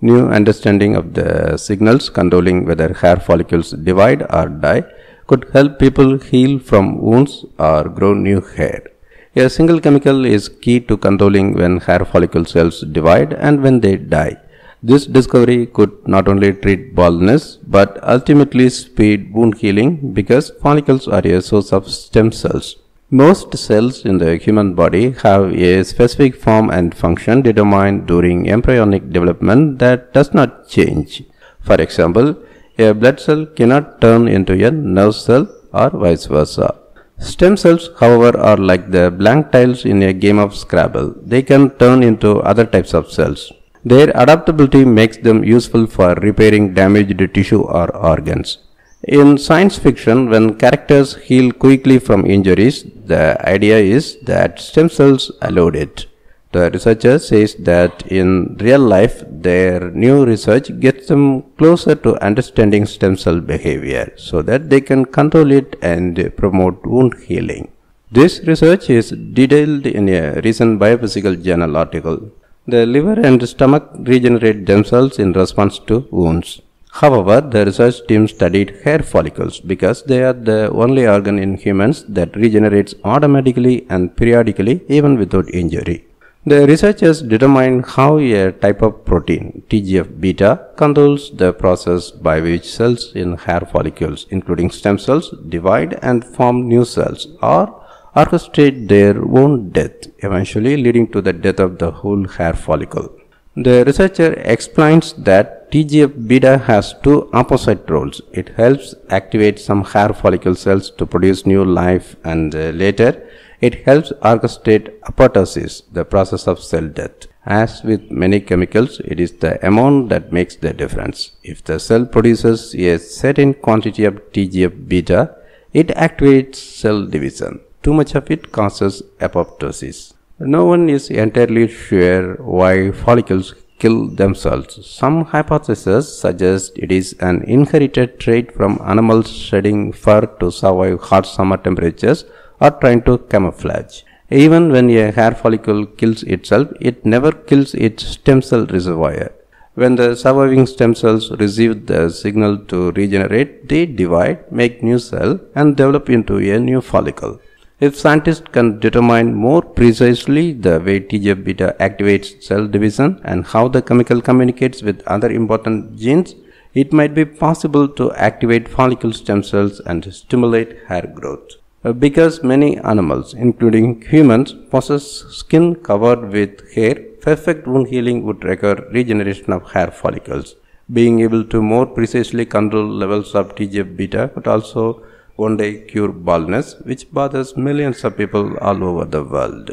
New understanding of the signals controlling whether hair follicles divide or die could help people heal from wounds or grow new hair. A single chemical is key to controlling when hair follicle cells divide and when they die. This discovery could not only treat baldness but ultimately speed wound healing because follicles are a source of stem cells. Most cells in the human body have a specific form and function determined during embryonic development that does not change. For example, a blood cell cannot turn into a nerve cell or vice versa. Stem cells, however, are like the blank tiles in a game of Scrabble. They can turn into other types of cells. Their adaptability makes them useful for repairing damaged tissue or organs. In science fiction, when characters heal quickly from injuries, the idea is that stem cells allowed it. The researcher says that in real life, their new research gets them closer to understanding stem cell behavior so that they can control it and promote wound healing. This research is detailed in a recent biophysical journal article. The liver and stomach regenerate themselves in response to wounds. However, the research team studied hair follicles because they are the only organ in humans that regenerates automatically and periodically even without injury. The researchers determined how a type of protein, TGF-beta, controls the process by which cells in hair follicles, including stem cells, divide and form new cells or orchestrate their own death, eventually leading to the death of the whole hair follicle. The researcher explains that TGF-beta has two opposite roles. It helps activate some hair follicle cells to produce new life and uh, later it helps orchestrate apoptosis, the process of cell death. As with many chemicals, it is the amount that makes the difference. If the cell produces a certain quantity of TGF-beta, it activates cell division. Too much of it causes apoptosis. No one is entirely sure why follicles kill themselves. Some hypotheses suggest it is an inherited trait from animals shedding fur to survive hot summer temperatures or trying to camouflage. Even when a hair follicle kills itself, it never kills its stem cell reservoir. When the surviving stem cells receive the signal to regenerate, they divide, make new cell and develop into a new follicle. If scientists can determine more precisely the way TGF-beta activates cell division and how the chemical communicates with other important genes, it might be possible to activate follicle stem cells and stimulate hair growth. Uh, because many animals, including humans, possess skin covered with hair, perfect wound healing would require regeneration of hair follicles. Being able to more precisely control levels of TGF-beta could also one day cure baldness, which bothers millions of people all over the world.